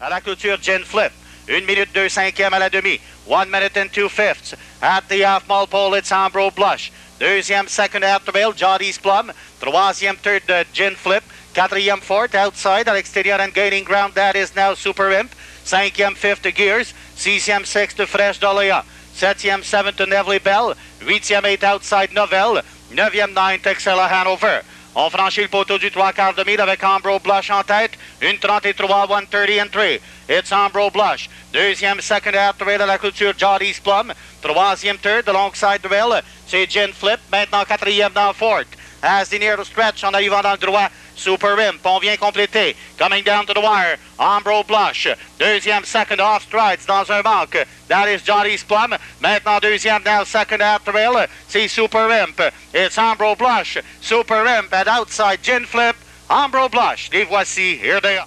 À la clôture, Gin Flip. Une minute deux cinquièmes à la demi. One minute and two fifths. At the half mile pole, it's Ambro Blush. Deuxième, second half trail, Jody's Plum. Troisième, third, uh, Gin Flip. Quatrième, fourth, outside, à l'extérieur and gaining ground, that is now Super Imp. Cinquième, fifth, Gears. Sixième, sixth, Fresh Dolea. Septième, seventh, Neville Bell. Huitième, eight, outside, Novell. Neuvième, ninth, Excella Hanover. On franchit le poteau du trois quarts de mille avec Ambro Blush en tête. Une 33, 130 and 3. It's Ambro Blush. Deuxième, second half trail à la culture, Jody's Plum. Troisième, third, alongside trail, c'est Gin Flip. Maintenant, quatrième dans Fort. As the near stretch en arrivant dans le droit, Super Rimp. On vient compléter. Coming down to the wire, Ambro Blush. Deuxième, second off strides dans un manque. That is Jody's Plum. Maintenant, deuxième, now second half trail, c'est Super Rimp. It's Ambro Blush. Super Rimp and outside Gin Flip. Ambro Blush. Les voici. Here they are.